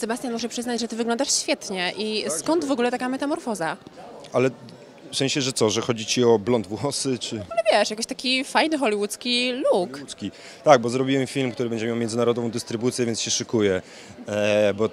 Sebastian, muszę przyznać, że ty wyglądasz świetnie. I skąd w ogóle taka metamorfoza? Ale w sensie, że co, że chodzi ci o blond włosy, czy No wiesz, jakiś taki fajny hollywoodzki look. ludzki? Tak, bo zrobiłem film, który będzie miał międzynarodową dystrybucję, więc się szykuję, e, bo